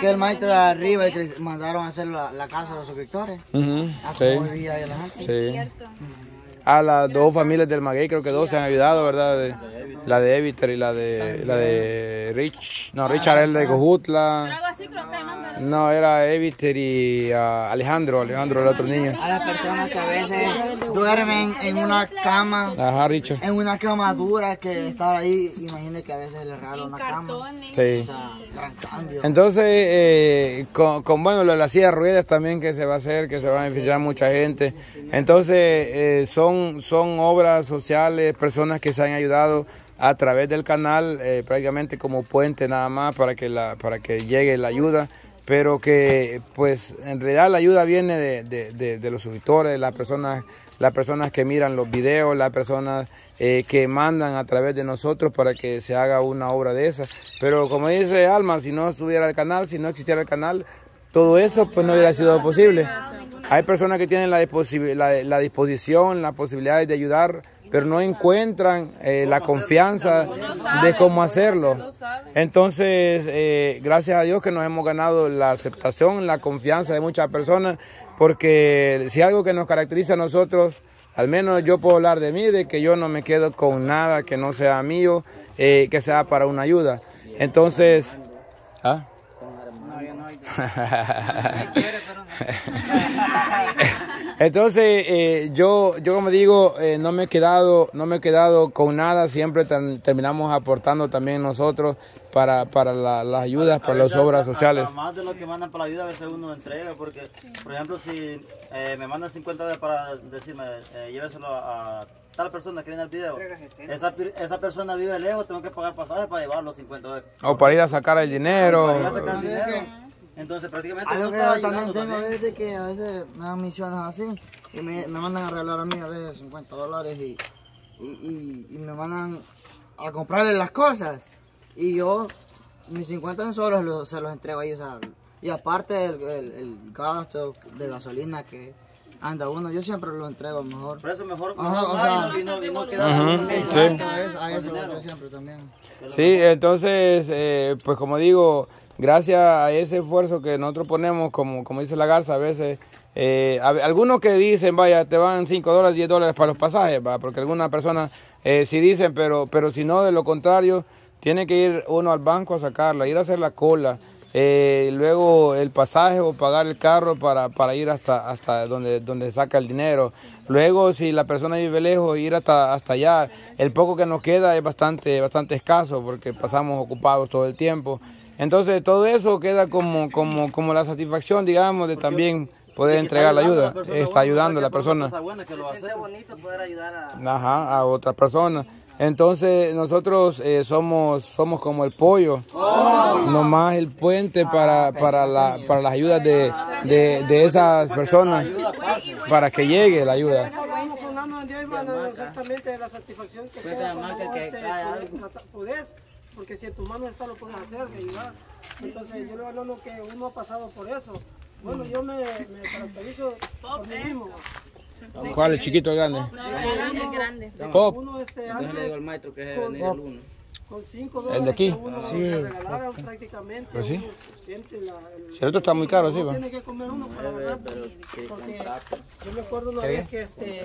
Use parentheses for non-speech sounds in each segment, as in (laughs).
que el maestro de arriba el que les mandaron a hacer la, la casa de los suscriptores. Ujú, Ah, sí, como vivía ahí la gente. sí. A las dos familias del Maguey, creo que dos se han ayudado, ¿verdad? De- la de Eviter y la de, la de Rich. No, Richard el de Cojutla. No era Eviter y ah, Alejandro, Alejandro el otro niño. A las personas que a veces duermen en una cama, Ajá, Richard. en una cama dura que está ahí, imagínate que a veces le regalan una cama. Sí. O sea, gran cambio. Entonces, eh, con, con, bueno, lo de las sillas de ruedas también que se va a hacer, que se va a beneficiar mucha gente. Entonces, eh, son, son obras sociales, personas que se han ayudado a través del canal, eh, prácticamente como puente nada más para que, la, para que llegue la ayuda, pero que pues en realidad la ayuda viene de, de, los suscriptores, las personas, las personas que miran los videos, las personas eh, que mandan a través de nosotros para que se haga una obra de esa. Pero como dice Alma, si no estuviera el canal, si no existiera el canal, todo eso pues no hubiera sido posible. Hay personas que tienen la, disposi- la, la disposición, las posibilidades de ayudar, pero no encuentran eh, la confianza de cómo hacerlo. Entonces, eh, gracias a Dios que nos hemos ganado la aceptación, la confianza de muchas personas, porque si algo que nos caracteriza a nosotros, al menos yo puedo hablar de mí, de que yo no me quedo con nada que no sea mío, eh, que sea para una ayuda. Entonces, ¿ah? (laughs) Entonces, eh, yo, yo como digo, eh, no me he quedado, no me he quedado con nada, siempre ter- terminamos aportando también nosotros para, para la- las ayudas, para las obras sociales. Más de lo que mandan para la ayuda, a veces uno entrega, porque, por ejemplo, si eh, me mandan 50 dólares para decirme, eh, lléveselo a, a tal persona que viene al video, esa, esa persona vive lejos, tengo que pagar pasaje para llevar los 50 dólares. O para ir a sacar el dinero. Para ir a sacar dinero. Entonces, prácticamente Algo que yo también tengo es de que a veces me dan misiones así y me, me mandan a arreglar a mí a veces 50 dólares y, y, y, y me mandan a comprarle las cosas. Y yo mis 50 solos los, se los entrego a ellos y aparte el, el, el gasto de gasolina que anda uno yo siempre lo entrego mejor Por eso mejor, Ajá, mejor o más sea, y no, y no, y no sí. mismo. Exacto, a eso, a eso yo siempre también Sí, entonces, eh, pues como digo, gracias a ese esfuerzo que nosotros ponemos, como, como dice la Garza, a veces, eh, a- algunos que dicen, vaya, te van 5 dólares, 10 dólares para los pasajes, va, porque algunas personas eh, sí dicen, pero, pero si no, de lo contrario, tiene que ir uno al banco a sacarla, ir a hacer la cola, eh, luego el pasaje o pagar el carro para, para ir hasta, hasta donde, donde saca el dinero. Luego, si la persona vive lejos, ir hasta, hasta allá. El poco que nos queda es bastante, bastante escaso porque pasamos ocupados todo el tiempo. Entonces, todo eso queda como, como, como la satisfacción, digamos, de también poder entregar la ayuda. Está ayudando a la persona. Cosa buena que lo hace. bonito poder ayudar a... Ajá, a otras personas. Entonces nosotros eh, somos somos como el pollo, nomás el puente para, para, la, para las ayudas de, de, de esas personas, para que llegue la ayuda. Hermano, exactamente de la satisfacción que este, cae podés porque si en tu mano está lo puedes hacer, de ayudar. Entonces yo le hablo que uno ha pasado por eso. Bueno, yo me, me caracterizo por mí mismo. ¿Cuál es el chiquito o el grande? Es grande. Pop. Uno este, Entonces le digo al antes maestro que es con, venir el uno. con cinco ¿El dólares de aquí? uno Sí. le regalaron prácticamente, Pues sí. siente la... el- Si el otro está muy caro, sí, no va. tiene que comer uno para verdad, porque yo me acuerdo una vez que este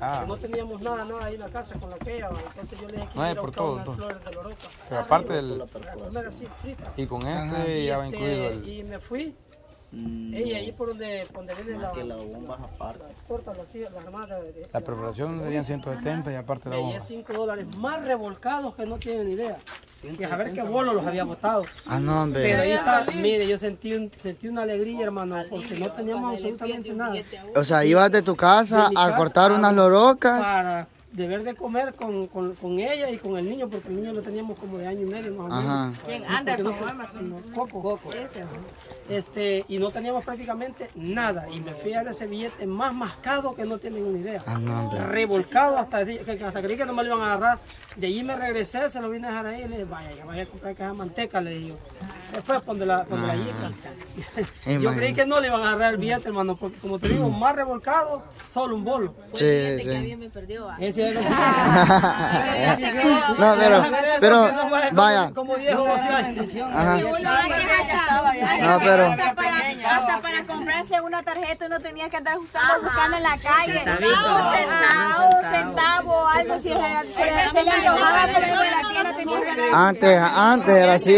Ah. que no teníamos nada, nada ahí en la casa con la que entonces yo le dije que No, iba a por buscar todo, unas todo. flores de loroca Pero aparte del... para comer así frita. Y con este ya va Este, incluido el... y me fui, Mm, ella ahí por donde, por donde viene la, que la bomba aparte. las tortas, las, las armadas de, de- La preparación serían 170 y aparte la bomba. es 5 dólares más revolcados que no tienen idea. Y a ver qué bolo los había botado. ah no hombre Pero ahí está, mire, yo sentí, un, sentí una alegría, hermano, porque no teníamos absolutamente nada. o sea ibas de tu casa a casa cortar a- unas lorocas Para deber de comer con, con, con ella y con el niño, porque el niño lo teníamos como de año y medio más o menos. Anderson, no no, Coco. Coco. Este, y no teníamos prácticamente nada. Y me fui a dar ese billete más mascado que no tienen una idea. ah no Revolcado hasta, hasta creí que no me lo iban a agarrar. De allí me regresé, se lo vine a dejar ahí y le dije, vaya, vaya a comprar caja de manteca, le dije yo. Se fue donde la, donde la yica. Yo creí que no le iban a agarrar el billete, hermano, porque como te digo, más revolcado, solo un bolo. sí que sí me perdió. ah. Ese (laughs) No, pero, pero, vaya. Como 10 o 12 años. Ajá. No, pero, Hasta para, hasta para comprarse una tarjeta uno tenía que andar usando, buscando en la calle. Un centavo, un centavo, algo si se, le antojaba la tienda tenía que antes, antes era así.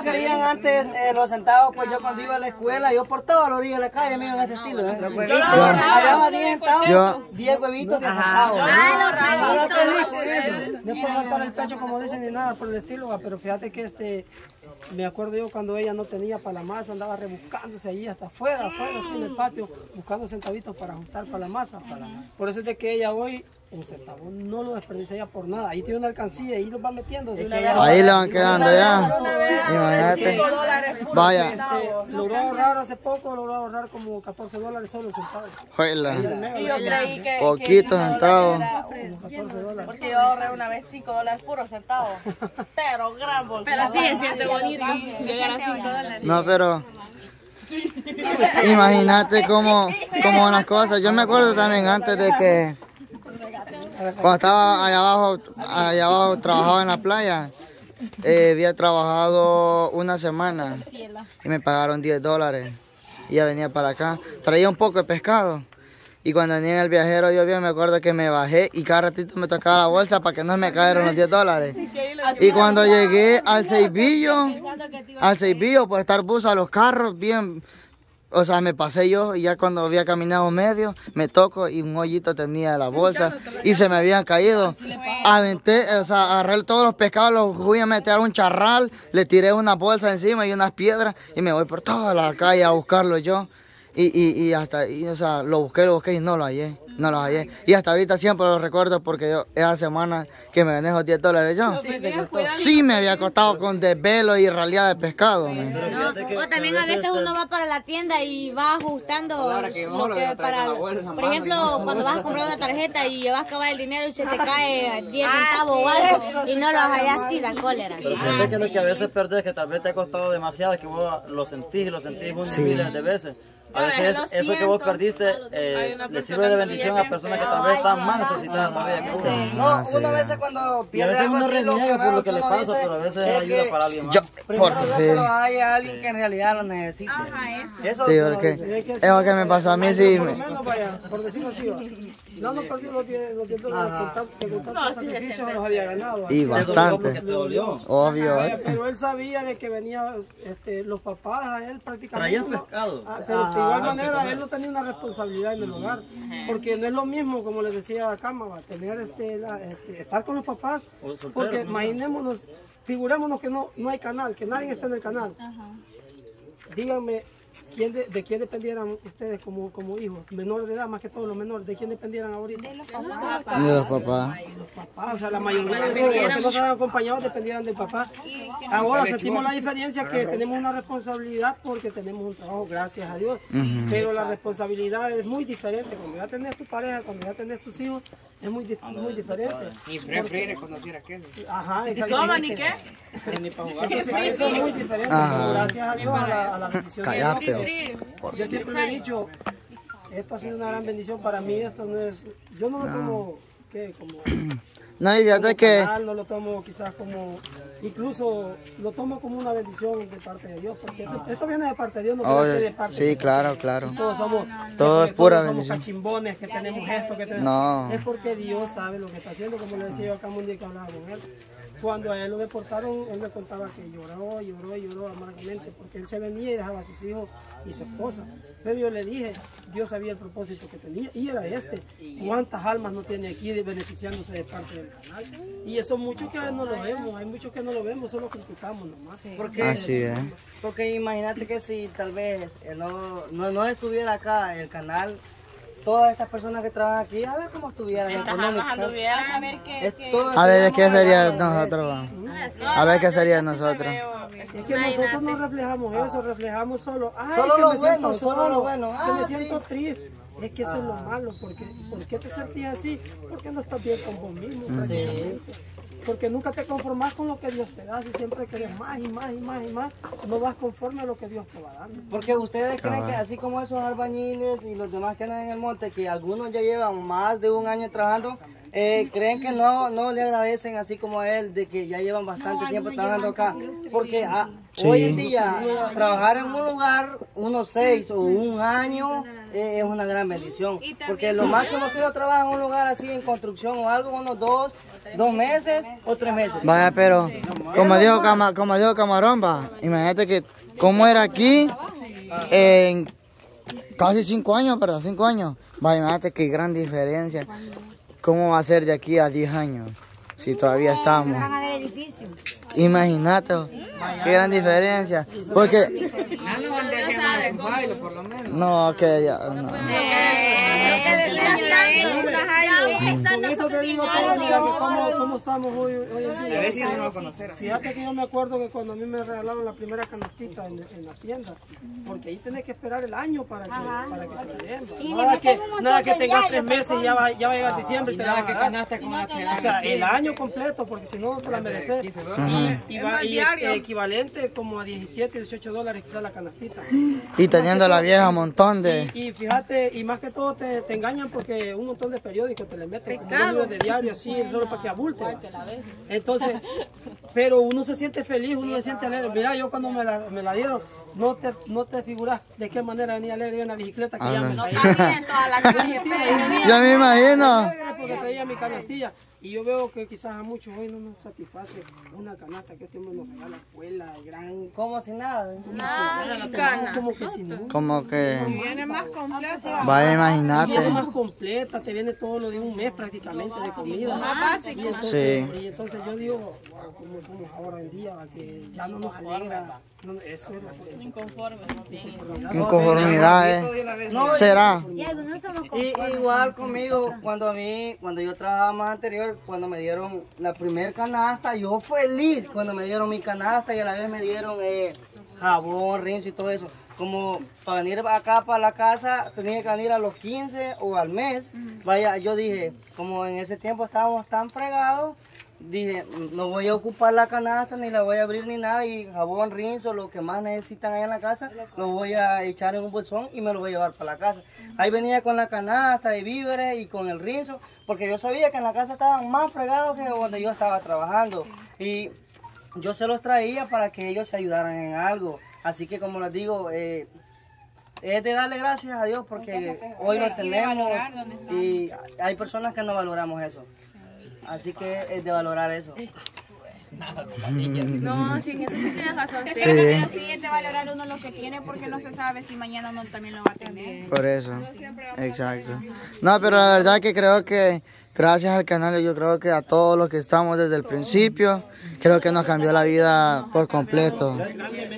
No querían antes eh, los centavos, pues yo cuando iba a la escuela, yo por toda la orilla de la calle me iba de ese estilo. ¿eh? Agarraba 10 centavos, Yo- 10 huevitos, 10 centavos. Ahora feliz. No puedo saltar el pecho como dicen ni nada por el estilo, pero fíjate que este, me acuerdo yo cuando ella no tenía para la masa, andaba rebuscándose allí hasta afuera, afuera, así en el patio, buscando centavitos para ajustar para la masa. Por eso es de que ella hoy, un centavo, no lo desperdicia ella por nada. Ahí tiene una alcancía y ahí lo va metiendo. de una vez. Ahí le van quedando ya. Imagínate. Vaya. Este, logró ahorrar hace poco, logró ahorrar como 14 dólares solo en centavos. Juela. Y yo creí que. Poquitos centavos. Como 14 dólares. Porque yo ahorré una vez 5 dólares puros centavos. (laughs) Pero gran bolsa. Pero sí, se siente bonito llegar a 5 dólares. No, pero imagínate cómo, cómo van las cosas. Yo me acuerdo también antes de que cuando estaba allá abajo, allá abajo trabajaba en la playa, eh, había trabajado una semana y me pagaron 10 dólares. Y ya venía para acá. Traía un poco de pescado. Y cuando venía en el viajero yo bien me acuerdo que me bajé y cada ratito me tocaba la bolsa para que no me cayeran los 10 dólares. Y cuando llegué al Seibillo, al Seibillo por estar bus a los carros, bien, o sea, me pasé yo y ya cuando había caminado medio, me toco y un hoyito tenía la bolsa y se me habían caído. Aventé, o sea, agarré todos los pescados, los fui a meter a un charral, le tiré una bolsa encima y unas piedras y me voy por toda la calle a buscarlo yo. Y, y, y hasta, y, o sea, lo busqué, lo busqué y no lo hallé, no lo hallé. Y hasta ahorita siempre lo recuerdo porque yo, esa semana que me gané esos 10 dólares yo, sí me había costado con desvelo y realidad de pescado. man. O también a veces uno va para la tienda y va ajustando lo que para, por ejemplo, cuando vas a comprar una tarjeta y vas a acabar el dinero y se te cae 10 centavos o algo y no lo hallas así, da cólera. Pero fíjate que lo que a veces perdés, que tal vez te ha costado demasiado, que vos lo sentís y lo sentís miles de veces. A veces eso que vos perdiste eh, le sirve de bendición a personas que tal vez están más necesitadas todavía que uno. No, uno a veces cuando Y a pierde veces uno reniega por lo que le pasa, pero a veces es ayuda para alguien más. Yo, Primero porque sí. haya alguien que en realidad lo necesite. Eso Sí, es lo que porque es lo que me pasó a mí, sí. Por lo menos, vaya, por decirlo así, va. No, no perdí los 10 los 10 dólares que con tanto sacrificio se los había ganado. Y bastante. te dolió. Obvio, ¿eh? pero él sabía de que venía este, los papás a él prácticamente. Traían no- pescado. Ah, pero de igual manera él no tenía una responsabilidad en el hogar. Porque no es lo mismo, como les decía a Cama, va, tener este, la- este, estar con los papás. Porque ¿no? imaginémonos, figurémonos que no, no hay canal, que nadie está en el canal. Díganme, ¿quién de, ¿de quién dependieran ustedes como, como hijos? Menores de edad, más que todos los menores, ¿de quién dependieran ahorita? De los papás. papá, o sea, la mayoría de los que no estaban acompañados dependieran del papá. Ahora sentimos la diferencia que tenemos una responsabilidad porque tenemos un trabajo, gracias a Dios. Pero la responsabilidad es muy diferente. Cuando ya tenés tu pareja, cuando ya tenés tus hijos, es muy, di- muy diferente. Ni Fred Freire conociera aquel. Ajá, exactamente. ni qué? (laughs) Ni para jugar. (laughs) Eso es muy diferente. Gracias a Dios, a la, a la bendición Yo siempre le he dicho, esto ha sido una gran bendición para mí. Esto no es, yo no lo tomo, ¿qué? Como No, y fíjate que, canal, no lo tomo quizás como, incluso lo tomo como una bendición de parte de Dios, porque esto, esto viene de parte de Dios, no viene Obvio, de parte sí, de claro, claro. Todos somos, Todo es todos pura somos bendición. cachimbones, que tenemos esto, que tenemos... No. Es porque Dios sabe lo que está haciendo, como le decía yo acá un día que hablaba con él. Cuando a él lo deportaron, él me contaba que lloró, lloró, lloró amargamente, porque él se venía y dejaba a sus hijos y su esposa. Pero yo le dije, Dios sabía el propósito que tenía, y era este. ¿Cuántas almas no tiene aquí de beneficiándose de parte del canal? Y eso muchos que no lo vemos, hay muchos que no lo vemos, solo criticamos nomás. Porque, así es. porque imagínate que si tal vez no, no, no estuviera acá el canal, todas estas personas que trabajan aquí, a ver cómo estuvieran económicamente. a ver qué. Es todo A ver, ¿qué sería nosotros? va? A ver, ¿qué sería de nosotros? Es que nosotros no reflejamos eso, reflejamos solo, ay, Solo que lo me bueno, solo lo bueno. que Ah, me sí. siento triste. Es que eso es lo malo, porque ¿por qué te sentís así? Porque no estás bien con vos mismo. prácticamente. Porque nunca te conformas con lo que Dios te da, si siempre querés más y más y más y más, no vas conforme a lo que Dios te va dando. Porque ustedes creen que así como esos albañiles y los demás que andan en el monte, que algunos ya llevan más de un año trabajando, eh, creen que no, no le agradecen así como a él, de que ya llevan bastante tiempo trabajando acá. Porque ah, hoy en día trabajar en un lugar, unos seis o un año, eh, es una gran bendición. Porque lo máximo que yo trabajo en un lugar así en construcción o algo, unos dos, dos meses o tres meses. Vaya, pero como dijo, Cama- como dijo Camarón, va, imagínate que cómo era aquí en casi cinco años, ¿verdad? Cinco años. Vaya, imagínate qué gran diferencia. ¿Cómo va a ser de aquí a 10 años? Si todavía estamos. Van a ver edificios. Imagínate, qué gran diferencia. Porque, Ah, no van a dejar un baile, por lo menos. no, que ya, no. Con eso te digo cómo, cómo estamos hoy, hoy en A día. ver si no conocer. Fíjate que yo me acuerdo que cuando a mí me regalaron la primera canastita en, en Hacienda, porque ahí tenés que esperar el año para que, para que te la den. le Nada que, nada que tengas tres meses y ya va, ya va a llegar diciembre y te la van a dar. canasta con la O sea, el año completo, porque si no, no te la mereces. Y, y va- y equivalente como a 17, 18 dólares quizás la canastita. Y teniendo la vieja un montón de... Y fíjate, y más que todo te, te engañan porque un montón de periódicos te le meten como de diario así, solo para que abulte. Entonces, (laughs) pero uno se siente feliz, uno se siente alegre. Mira, yo cuando me la, me la dieron, no te, no te figuras de qué manera venía alegre yo en la bicicleta que ya me (laughs) caí. Ya me imagino. Porque traía mi canastilla. Y yo veo que quizás a muchos hoy no nos satisface una canasta que este hombre nos regala, escuela, gran... Como si nada. Como, si tomamos como que si no. Como que... Viene más completo. Vaya, Viene imagínate. más completa, te viene todo lo de un mes prácticamente de comida. Más básico. Y entonces, Sí. y entonces yo digo, wow, como somos ahora en día, que ya no nos alegra. No, eso es la Inconforme, no. Inconformidad, eh. ¿Será? Y algunos somos Y, igual conmigo, cuando a mí, cuando yo trabajaba más anterior, cuando me dieron la primer canasta, yo feliz cuando me dieron mi canasta y a la vez me dieron eh, jabón, rinzo y todo eso. Como para venir acá para la casa tenía que venir a los 15 o al mes. Vaya, yo dije, como en ese tiempo estábamos tan fregados, dije, no voy a ocupar la canasta, ni la voy a abrir ni nada, y jabón, rinzo, lo que más necesitan ahí en la casa, lo voy a echar en un bolsón y me lo voy a llevar para la casa. Ahí venía con la canasta de víveres y con el rinzo, porque yo sabía que en la casa estaban más fregados que donde yo estaba trabajando. Y yo se los traía para que ellos se ayudaran en algo. Así que como les digo, eh, es de darle gracias a Dios porque hoy lo tenemos y hay personas que no valoramos eso. Así que es de valorar eso. No, (laughs) sí, en eso sí tienes razón. Sí. Sí. Pero sí es de valorar uno lo que tiene porque no se sabe si mañana no también lo va a tener. Por eso. Exacto. No, pero la verdad que creo que gracias al canal, yo creo que a todos los que estamos desde el principio, creo que nos cambió la vida por completo.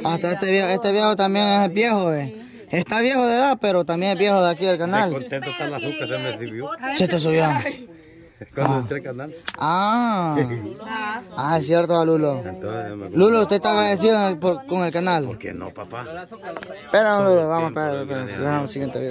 Hasta este viejo, este viejo también es viejo, eh. Está viejo de edad, pero también es viejo de aquí del canal. Contento está el azúcar, se me recibió. Se te subió. Cuando entré al canal. Ah. Ah, es cierto, Lulo. Lulo, ¿usted está agradecido por- con el canal? ¿Por qué no, papá? Espera, Lulo, vamos a esperar, espera, espera, vamos al siguiente video.